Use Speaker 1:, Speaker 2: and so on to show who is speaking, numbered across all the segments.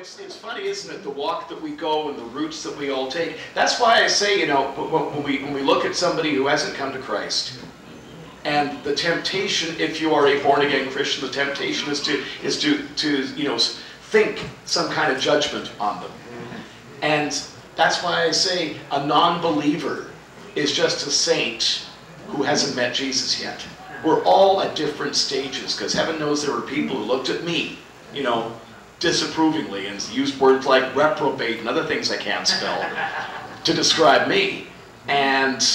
Speaker 1: it's, it's funny, isn't it? The walk that we go and the routes that we all take. That's why I say, you know, when we, when we look at somebody who hasn't come to Christ, and the temptation, if you are a born again Christian, the temptation is to is to to you know think some kind of judgment on them. And that's why I say a non-believer is just a saint who hasn't met Jesus yet. We're all at different stages because heaven knows there were people who looked at me, you know, disapprovingly and used words like reprobate and other things I can't spell to describe me. And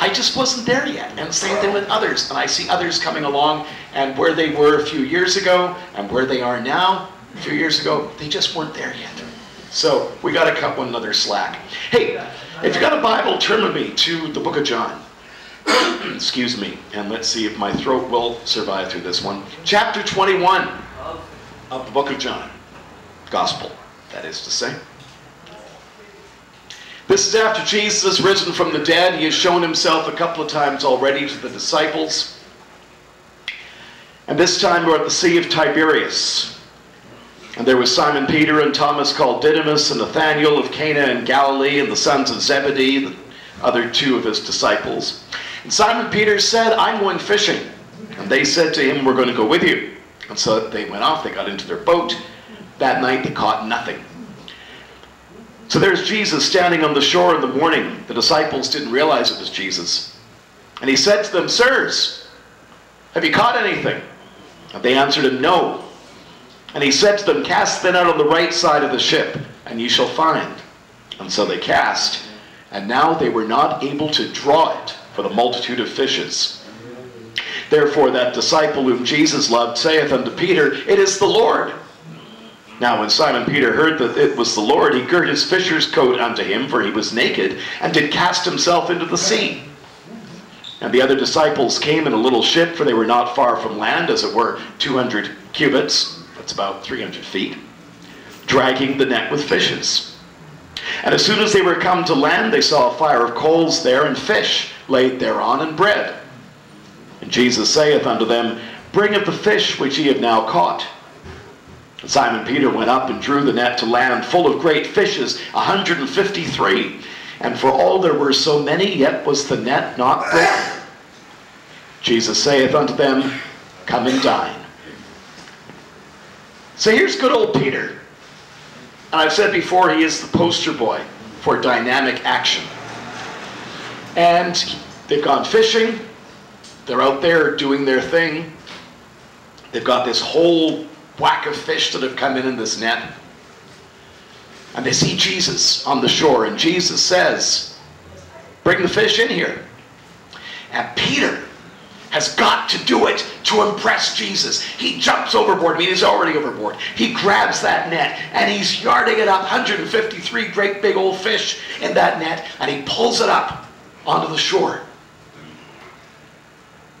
Speaker 1: I just wasn't there yet. And same thing with others. And I see others coming along and where they were a few years ago and where they are now, a few years ago, they just weren't there yet. So we got to cut one another slack. Hey, if you got a Bible, turn with me to the book of John. Excuse me. And let's see if my throat will survive through this one. Chapter 21 of the book of John. Gospel, that is to say. This is after Jesus has risen from the dead. He has shown himself a couple of times already to the disciples. And this time we're at the Sea of Tiberias. And there was Simon Peter and Thomas called Didymus and Nathanael of Cana in Galilee and the sons of Zebedee, the other two of his disciples. And Simon Peter said, I'm going fishing. And they said to him, We're going to go with you. And so they went off, they got into their boat. That night they caught nothing. So there's Jesus standing on the shore in the morning. The disciples didn't realize it was Jesus. And he said to them, Sirs, have you caught anything? And they answered him, No. And he said to them, Cast then out on the right side of the ship, and ye shall find. And so they cast, and now they were not able to draw it for the multitude of fishes. Therefore that disciple whom Jesus loved saith unto Peter, It is the Lord. Now when Simon Peter heard that it was the Lord, he girt his fisher's coat unto him, for he was naked, and did cast himself into the sea. And the other disciples came in a little ship, for they were not far from land, as it were 200 cubits, that's about 300 feet, dragging the net with fishes. And as soon as they were come to land, they saw a fire of coals there, and fish laid thereon, and bread. And Jesus saith unto them, Bring up the fish which ye have now caught. And Simon Peter went up and drew the net to land full of great fishes, a hundred and fifty-three. And for all there were so many, yet was the net not broken. Jesus saith unto them, Come and dine. So here's good old Peter. And I've said before, he is the poster boy for dynamic action. And they've gone fishing. They're out there doing their thing. They've got this whole whack of fish that have come in in this net. And they see Jesus on the shore, and Jesus says, Bring the fish in here. And Peter has got to do it to impress Jesus. He jumps overboard. I mean, he's already overboard. He grabs that net and he's yarding it up, 153 great big old fish in that net, and he pulls it up onto the shore.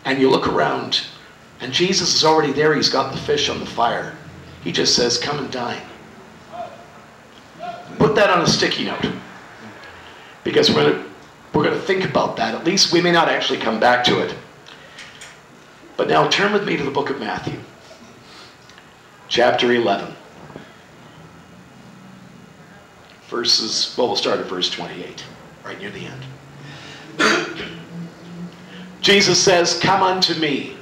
Speaker 1: And you look around, and Jesus is already there. He's got the fish on the fire. He just says, Come and dine. Put that on a sticky note. Because we're going we're going to think about that. At least we may not actually come back to it. But now turn with me to the book of Matthew, chapter 11. Verses, well, we'll start at verse 28, right near the end. Jesus says, Come unto me,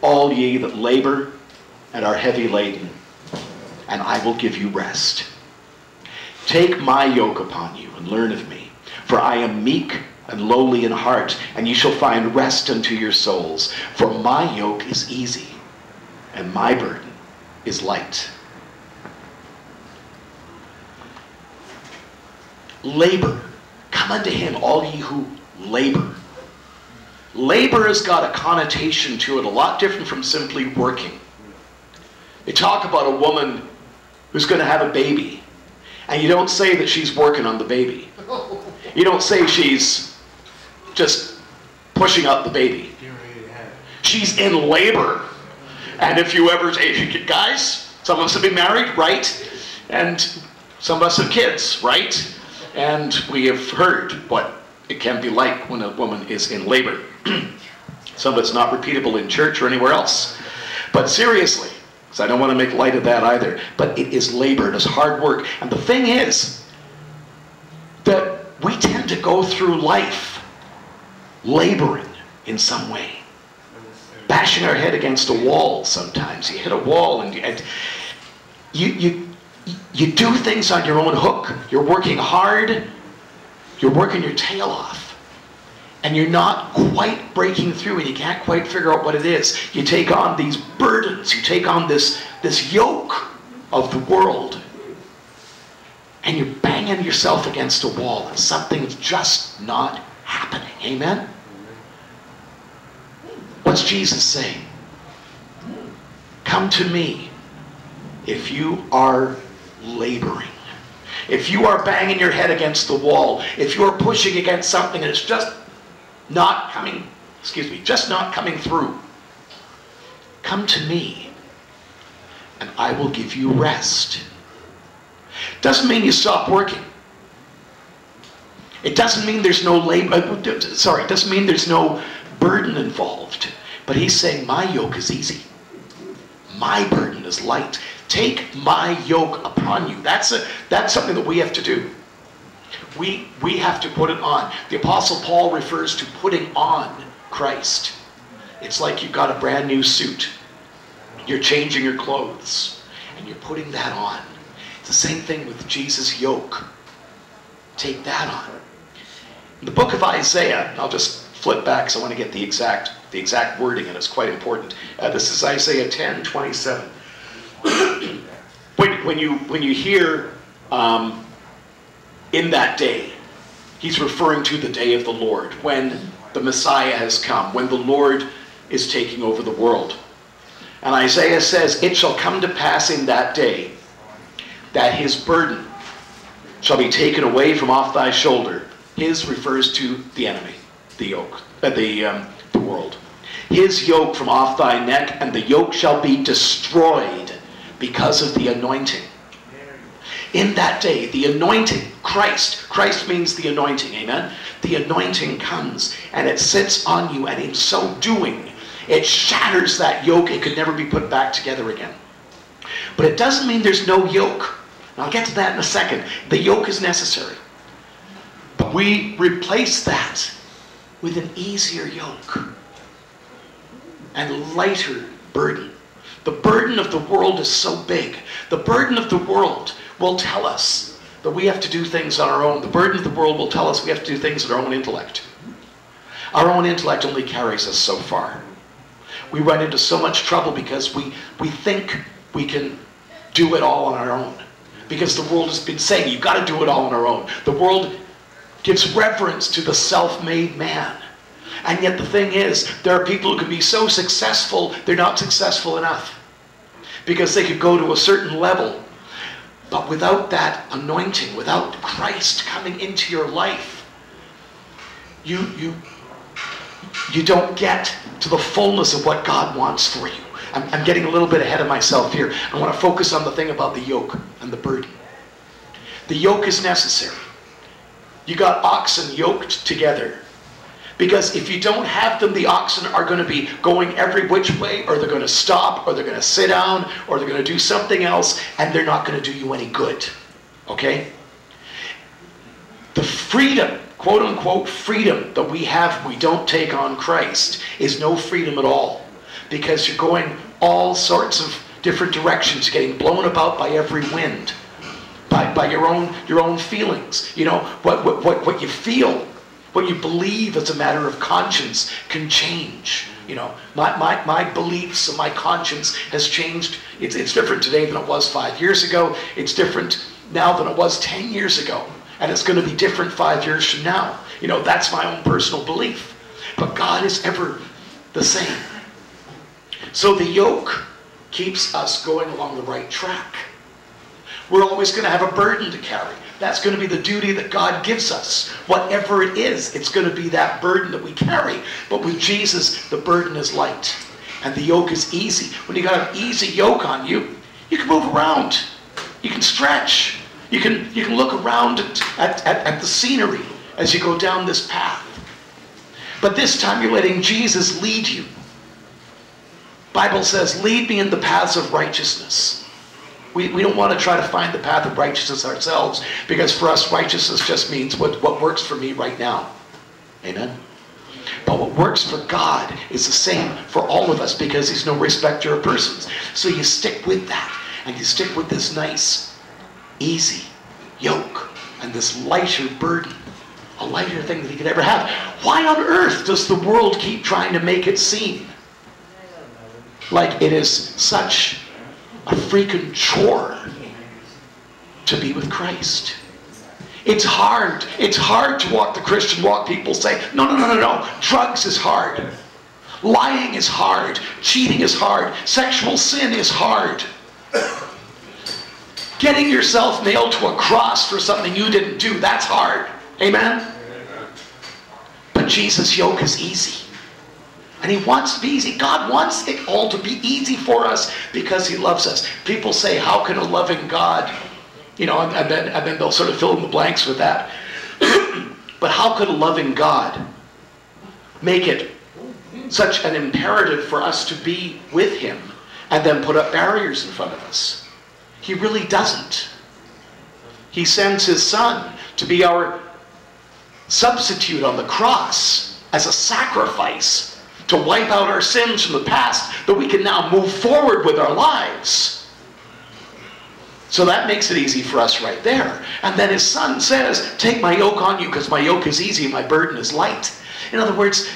Speaker 1: all ye that labor and are heavy laden, and I will give you rest. Take my yoke upon you and learn of me, for I am meek and lowly in heart, and ye shall find rest unto your souls. For my yoke is easy, and my burden is light. Labor. Come unto him, all ye who labor. Labor has got a connotation to it a lot different from simply working. They talk about a woman who's going to have a baby, and you don't say that she's working on the baby. You don't say she's just pushing out the baby. She's in labor. And if you ever, guys, some of us have been married, right? And some of us have kids, right? And we have heard what it can be like when a woman is in labor. some of it's not repeatable in church or anywhere else. But seriously, Because I don't want to make light of that either. But it is labor, it is hard work. And the thing is that we tend to go through life laboring in some way. Bashing our head against a wall sometimes. You hit a wall and, and you, you, you do things on your own hook. You're working hard. You're working your tail off and you're not quite breaking through and you can't quite figure out what it is. You take on these burdens, you take on this, this yoke of the world, and you're banging yourself against a wall, and something's just not happening. Amen? What's Jesus saying? Come to me if you are laboring. If you are banging your head against the wall, if you are pushing against something and it's just not coming, excuse me, just not coming through. Come to me, and I will give you rest. Doesn't mean you stop working. It doesn't mean there's no labor, uh, sorry, it doesn't mean there's no burden involved. But he's saying, my yoke is easy. My burden is light. Take my yoke upon you. That's, a, that's something that we have to do we, we have to put it on. The Apostle Paul refers to putting on Christ. It's like you've got a brand new suit. You're changing your clothes and you're putting that on. It's the same thing with Jesus' yoke. Take that on. In the book of Isaiah, I'll just flip back because I want to get the exact, the exact wording and it's quite important. Uh, this is Isaiah 10, 27. When, you, when you hear um, in that day. He's referring to the day of the Lord, when the Messiah has come, when the Lord is taking over the world. And Isaiah says, It shall come to pass in that day that his burden shall be taken away from off thy shoulder. His refers to the enemy, the yoke, uh, the, um, the world. His yoke from off thy neck, and the yoke shall be destroyed because of the anointing in that day, the anointing, Christ, Christ means the anointing, amen? The anointing comes and it sits on you, and in so doing, it shatters that yoke. It could never be put back together again. But it doesn't mean there's no yoke. I'll get to that in a second. The yoke is necessary. But we replace that with an easier yoke and lighter burden. The burden of the world is so big. The burden of the world will tell us that we have to do things on our own. The burden of the world will tell us we have to do things in our own intellect. Our own intellect only carries us so far. We run into so much trouble because we, we think we can do it all on our own. Because the world has been saying, you've got to do it all on our own. The world gives reverence to the self-made man. And yet the thing is, there are people who can be so successful, they're not successful enough. Because they could go to a certain level but without that anointing, without Christ coming into your life, you, you, you don't get to the fullness of what God wants for you. I'm, I'm getting a little bit ahead of myself here. I want to focus on the thing about the yoke and the burden. The yoke is necessary. You got oxen yoked together because if you don't have them, the oxen are going to be going every which way, or they're going to stop, or they're going to sit down, or they're going to do something else, and they're not going to do you any good. Okay? The freedom, quote unquote freedom, that we have we don't take on Christ is no freedom at all. Because you're going all sorts of different directions, getting blown about by every wind. By, by your own your own feelings. You know, what, what, what you feel what you believe as a matter of conscience can change. You know, my, my, my beliefs and my conscience has changed. It's, it's different today than it was five years ago. It's different now than it was 10 years ago. And it's going to be different five years from now. You know, that's my own personal belief. But God is ever the same. So the yoke keeps us going along the right track. We're always going to have a burden to carry. That's going to be the duty that God gives us. Whatever it is, it's going to be that burden that we carry. But with Jesus, the burden is light. And the yoke is easy. When you got an easy yoke on you, you can move around. You can stretch. You can, you can look around at, at, at, the scenery as you go down this path. But this time you're letting Jesus lead you Bible says, lead me in the paths of righteousness. We, we don't want to try to find the path of righteousness ourselves because for us, righteousness just means what, what works for me right now. Amen? But what works for God is the same for all of us because He's no respecter of persons. So you stick with that and you stick with this nice, easy yoke and this lighter burden. A lighter thing that He could ever have. Why on earth does the world keep trying to make it seem like it is such a freaking chore to be with Christ? It's hard. It's hard to walk the Christian walk. People say, no, no, no, no, no. Drugs is hard. Lying is hard. Cheating is hard. Sexual sin is hard. Getting yourself nailed to a cross for something you didn't do, that's hard. Amen? But Jesus' yoke is easy. And he wants to be easy. God wants it all to be easy for us because he loves us. People say, how can a loving God you know, and, and, then, and then they'll sort of fill in the blanks with that. but how could a loving God make it such an imperative for us to be with him and then put up barriers in front of us? He really doesn't. He sends his son to be our substitute on the cross as a sacrifice to wipe out our sins from the past that we can now move forward with our lives. So that makes it easy for us right there. And then his son says, Take my yoke on you because my yoke is easy my burden is light. In other words,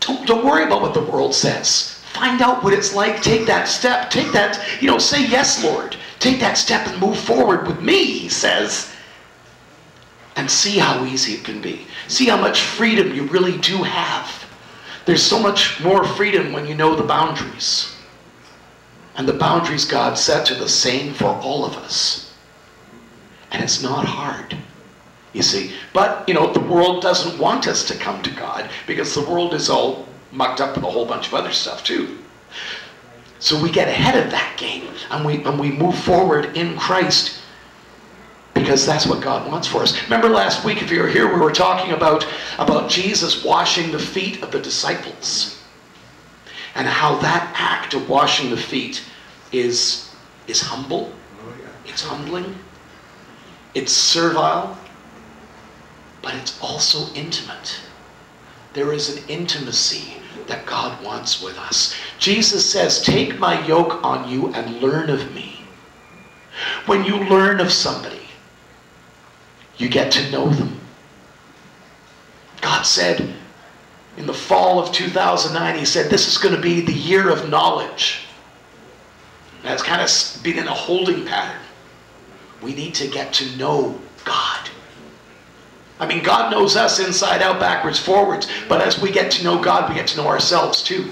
Speaker 1: don't, don't worry about what the world says. Find out what it's like. Take that step. Take that, you know, say yes, Lord. Take that step and move forward with me, he says. And see how easy it can be. See how much freedom you really do have. There's so much more freedom when you know the boundaries. And the boundaries God set are the same for all of us. And it's not hard, you see. But, you know, the world doesn't want us to come to God because the world is all mucked up with a whole bunch of other stuff too. So we get ahead of that game and we, and we move forward in Christ because that's what God wants for us. Remember last week, if you were here, we were talking about, about Jesus washing the feet of the disciples and how that act of washing the feet is, is humble, it's humbling, it's servile, but it's also intimate. There is an intimacy that God wants with us. Jesus says, Take my yoke on you and learn of me. When you learn of somebody, you get to know them. God said, in the fall of 2009, he said, This is going to be the year of knowledge. That's kind of been in a holding pattern. We need to get to know God. I mean, God knows us inside out, backwards, forwards. But as we get to know God, we get to know ourselves too.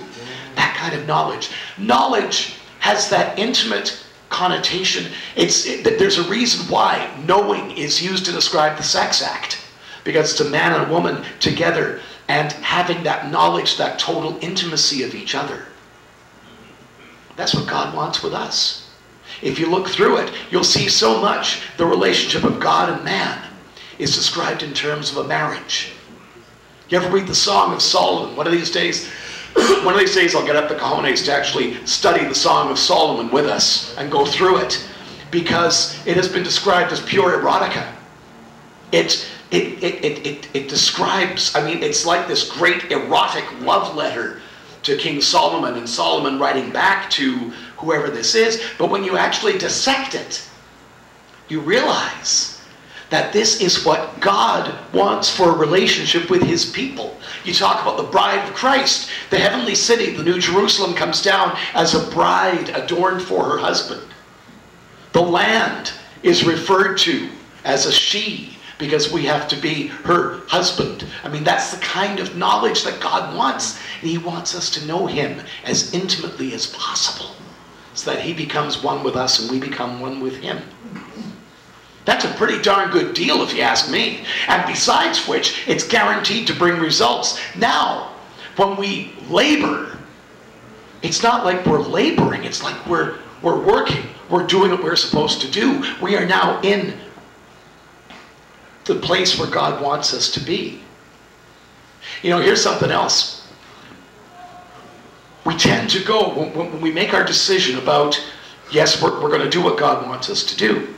Speaker 1: That kind of knowledge. Knowledge has that intimate connotation. It's it, there's a reason why knowing is used to describe the sex act, because it's a man and a woman together and having that knowledge, that total intimacy of each other. That's what God wants with us. If you look through it, you'll see so much the relationship of God and man is described in terms of a marriage. You ever read the Song of Solomon? One of these days, one of these days I'll get up the cojones to actually study the Song of Solomon with us and go through it because it has been described as pure erotica. It, it, it, it, it, it describes, I mean, it's like this great erotic love letter to King Solomon and Solomon writing back to whoever this is. But when you actually dissect it, you realize that this is what God wants for a relationship with his people. You talk about the bride of Christ. The heavenly city, the New Jerusalem, comes down as a bride adorned for her husband. The land is referred to as a she because we have to be her husband. I mean, that's the kind of knowledge that God wants. And He wants us to know Him as intimately as possible so that He becomes one with us and we become one with Him. That's a pretty darn good deal if you ask me. And besides which, it's guaranteed to bring results. Now, when we labor, it's not like we're laboring, it's like we're, we're working. We're doing what we're supposed to do. We are now in the place where God wants us to be. You know, here's something else. we tend to go, when, we make our decision about, yes, we're, we're going to do what God wants us to do,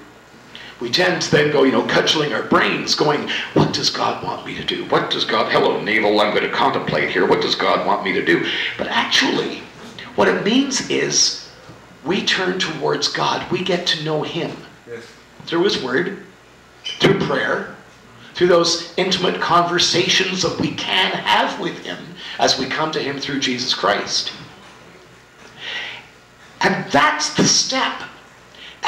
Speaker 1: we tend to then go, you know, cudgeling our brains, going, what does God want me to do? What does God, hello, navel, I'm going to contemplate here. What does God want me to do? But actually, what it means is we turn towards God. We get to know Him yes. through His Word, through prayer, through those intimate conversations that we can have with Him as we come to Him through Jesus Christ. And that's the step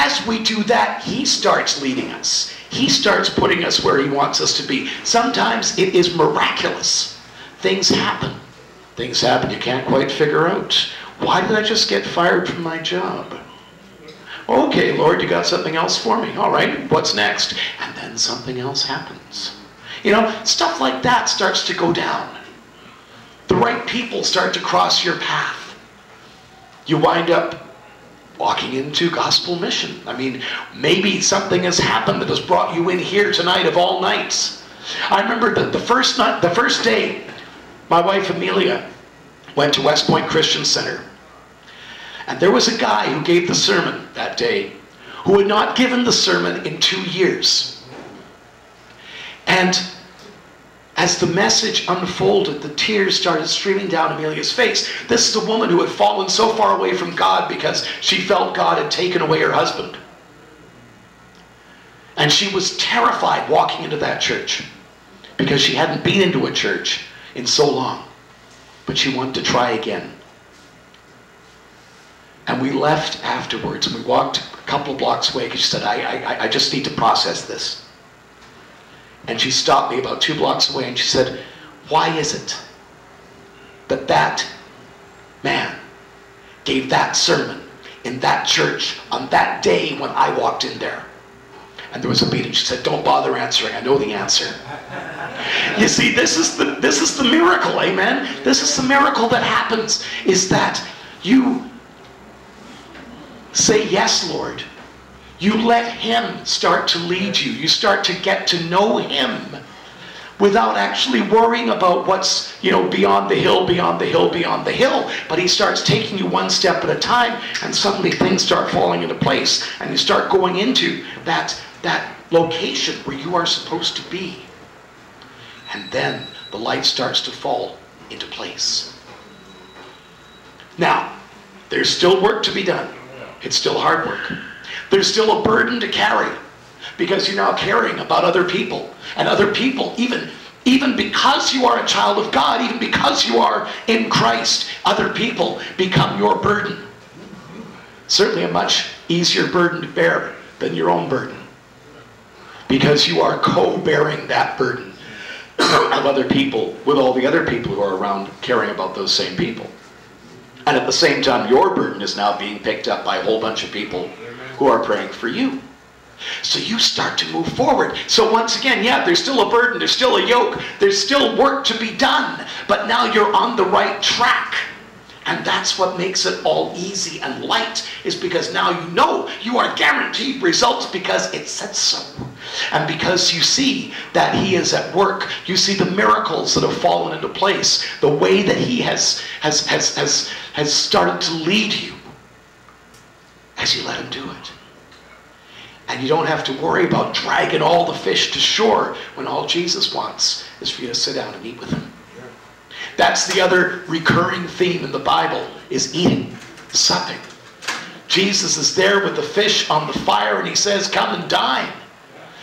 Speaker 1: as we do that, He starts leading us. He starts putting us where He wants us to be. Sometimes it is miraculous. Things happen. Things happen you can't quite figure out. Why did I just get fired from my job? Okay, Lord, you got something else for me. All right, what's next? And then something else happens. You know, stuff like that starts to go down. The right people start to cross your path. You wind up walking into gospel mission. I mean, maybe something has happened that has brought you in here tonight of all nights. I remember the, the first night, the first day, my wife Amelia went to West Point Christian Center. And there was a guy who gave the sermon that day who had not given the sermon in two years. And as the message unfolded, the tears started streaming down Amelia's face. This is a woman who had fallen so far away from God because she felt God had taken away her husband. And she was terrified walking into that church because she hadn't been into a church in so long. But she wanted to try again. And we left afterwards and we walked a couple of blocks away because she said, I, I, I just need to process this. And she stopped me about two blocks away and she said, Why is it that that man gave that sermon in that church on that day when I walked in there? And there was a meeting. She said, Don't bother answering. I know the answer. you see, this is the this is the miracle, amen. This is the miracle that happens, is that you say, Yes, Lord. You let Him start to lead you. You start to get to know Him without actually worrying about what's, you know, beyond the hill, beyond the hill, beyond the hill. But He starts taking you one step at a time, and suddenly things start falling into place, and you start going into that, that location where you are supposed to be. And then the light starts to fall into place. Now, there's still work to be done. It's still hard work. There's still a burden to carry because you're now caring about other people. And other people, even, even because you are a child of God, even because you are in Christ, other people become your burden. Certainly a much easier burden to bear than your own burden. Because you are co-bearing that burden of other people with all the other people who are around caring about those same people. And at the same time, your burden is now being picked up by a whole bunch of people who are praying for you. So you start to move forward. So once again, yeah, there's still a burden, there's still a yoke, there's still work to be done, but now you're on the right track. And that's what makes it all easy and light, is because now you know you are guaranteed results because it said so. And because you see that He is at work, you see the miracles that have fallen into place, the way that He has, has, has, has, has started to lead you as you let him do it. And you don't have to worry about dragging all the fish to shore when all Jesus wants is for you to sit down and eat with him. That's the other recurring theme in the Bible is eating, supping. Jesus is there with the fish on the fire and he says, come and dine.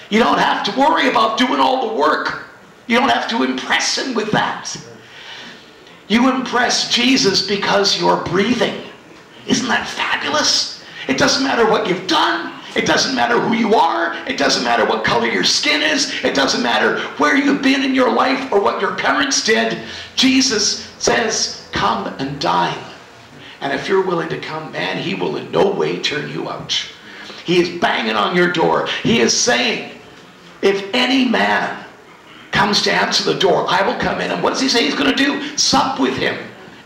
Speaker 1: You don't have to worry about doing all the work. You don't have to impress him with that. You impress Jesus because you're breathing. Isn't that fabulous? It doesn't matter what you've done. It doesn't matter who you are. It doesn't matter what color your skin is. It doesn't matter where you've been in your life or what your parents did. Jesus says, come and dine. And if you're willing to come, man, he will in no way turn you out. He is banging on your door. He is saying, if any man comes to answer the door, I will come in. And what does he say he's going to do? Sup with him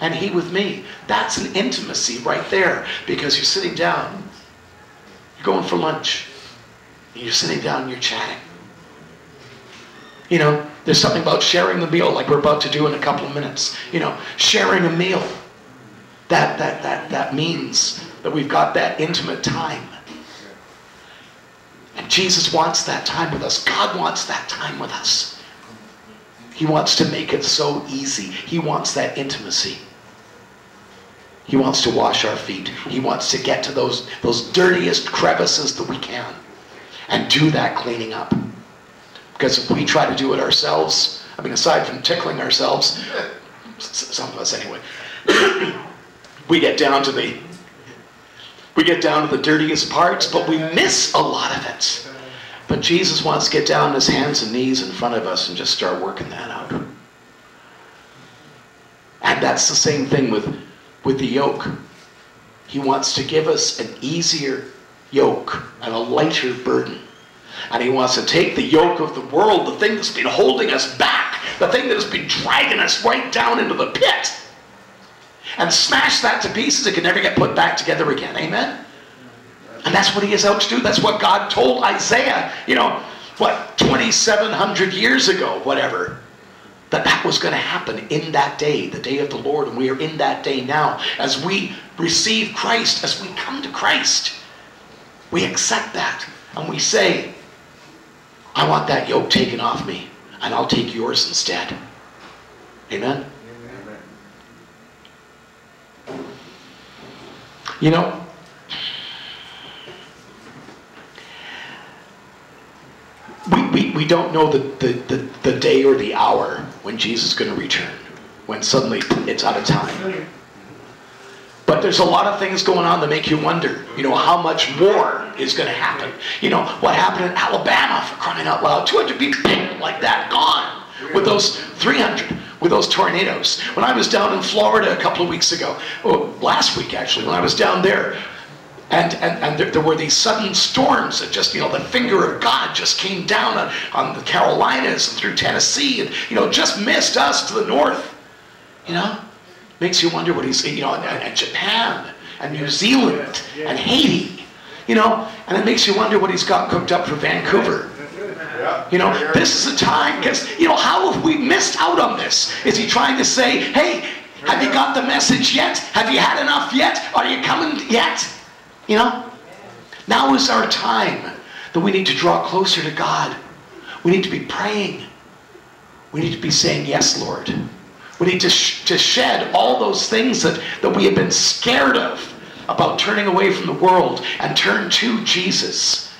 Speaker 1: and he with me. That's an intimacy right there because you're sitting down, you're going for lunch, and you're sitting down and you're chatting. You know, there's something about sharing the meal like we're about to do in a couple of minutes. You know, sharing a meal. that, that, that, that means that we've got that intimate time. And Jesus wants that time with us. God wants that time with us. He wants to make it so easy. He wants that intimacy. He wants to wash our feet. He wants to get to those, those dirtiest crevices that we can and do that cleaning up. Because if we try to do it ourselves, I mean, aside from tickling ourselves, some of us anyway, we get down to the we get down to the dirtiest parts, but we miss a lot of it. But Jesus wants to get down on his hands and knees in front of us and just start working that out. And that's the same thing with, with the yoke. He wants to give us an easier yoke and a lighter burden. And he wants to take the yoke of the world, the thing that's been holding us back, the thing that has been dragging us right down into the pit, and smash that to pieces. It can never get put back together again. Amen? And that's what he is out to do. That's what God told Isaiah, you know, what, 2,700 years ago, whatever. That that was going to happen in that day, the day of the Lord. And we are in that day now. As we receive Christ, as we come to Christ, we accept that. And we say, I want that yoke taken off me. And I'll take yours instead. Amen? Amen. You know, we, we, we don't know the, the, the, the day or the hour when Jesus is going to return, when suddenly it's out of time. But there's a lot of things going on that make you wonder, you know, how much more is going to happen. You know, what happened in Alabama for crying out loud? 200 people like that gone with those 300 with those tornadoes. When I was down in Florida a couple of weeks ago, oh, last week actually, when I was down there, and, and, and there, there, were these sudden storms that just, you know, the finger of God just came down on, on the Carolinas and through Tennessee and, you know, just missed us to the north. You know? Makes you wonder what he's, you know, and, and Japan and New Zealand and Haiti, you know, and it makes you wonder what he's got cooked up for Vancouver. You know, this is a time because, you know, how have we missed out on this? Is he trying to say, hey, have you got the message yet? Have you had enough yet? Are you coming yet? You know? Now is our time that we need to draw closer to God. We need to be praying. We need to be saying, Yes, Lord. We need to, sh- to shed all those things that, that we have been scared of about turning away from the world and turn to Jesus.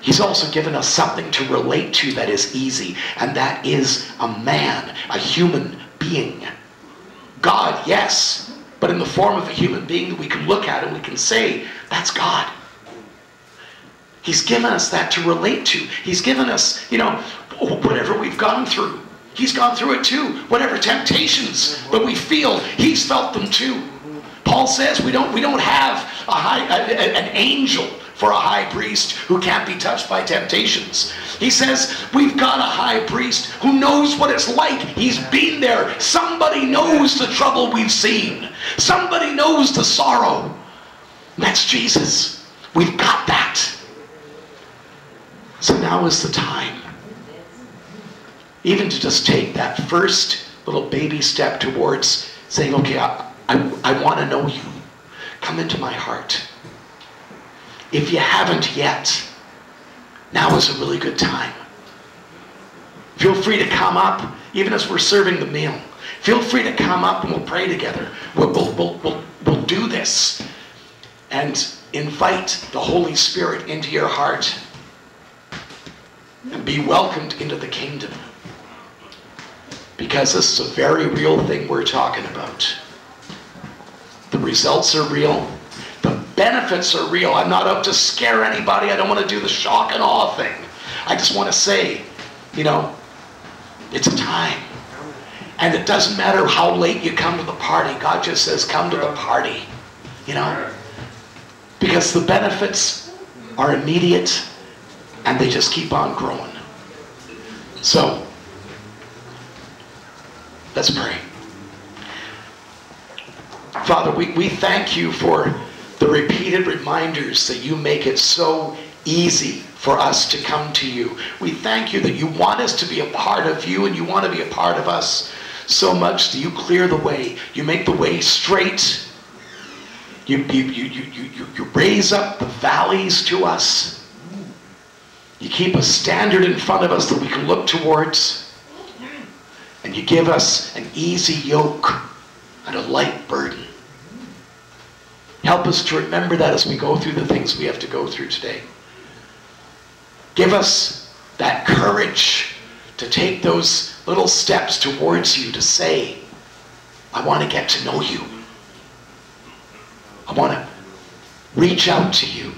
Speaker 1: He's also given us something to relate to that is easy, and that is a man, a human being. God, yes, but in the form of a human being that we can look at and we can say, that's God. He's given us that to relate to. He's given us, you know, whatever we've gone through. He's gone through it too. Whatever temptations that we feel, he's felt them too. Paul says we don't we don't have a high, a, a, an angel for a high priest who can't be touched by temptations. He says, We've got a high priest who knows what it's like. He's been there. Somebody knows the trouble we've seen, somebody knows the sorrow. That's Jesus. We've got that. So now is the time. Even to just take that first little baby step towards saying, okay, I, I, I want to know you. Come into my heart. If you haven't yet, now is a really good time. Feel free to come up, even as we're serving the meal. Feel free to come up and we'll pray together. We'll, we'll, we'll, we'll, do this and invite the Holy Spirit into your heart and be welcomed into the kingdom. Because this is a very real thing we're talking about. The results are real. Benefits are real. I'm not out to scare anybody. I don't want to do the shock and awe thing. I just want to say, you know, it's a time. And it doesn't matter how late you come to the party. God just says, come to the party. You know? Because the benefits are immediate and they just keep on growing. So, let's pray. Father, we, we thank you for the repeated reminders that you make it so easy for us to come to you. We thank you that you want us to be a part of you and you want to be a part of us. so much that you clear the way. You make the way straight. You, you, you, you, you, you raise up the valleys to us. You keep a standard in front of us that we can look towards. And you give us an easy yoke and a light burden. Help us to remember that as we go through the things we have to go through today. Give us that courage to take those little steps towards you to say, I want to get to know you. I want to reach out to you.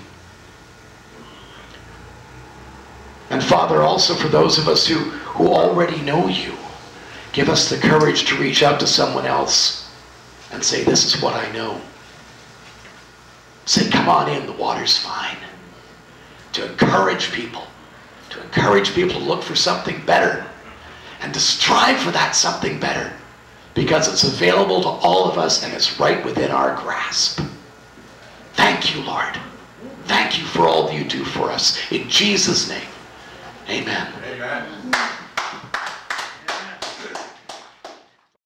Speaker 1: And Father, also for those of us who, who already know you, give us the courage to reach out to someone else and say, This is what I know. Say, Come on in, the water's fine. To encourage people, to encourage people to look for something better and to strive for that something better because it's available to all of us and it's right within our grasp. Thank you, Lord. Thank you for all you do for us. In Jesus' name, amen. amen.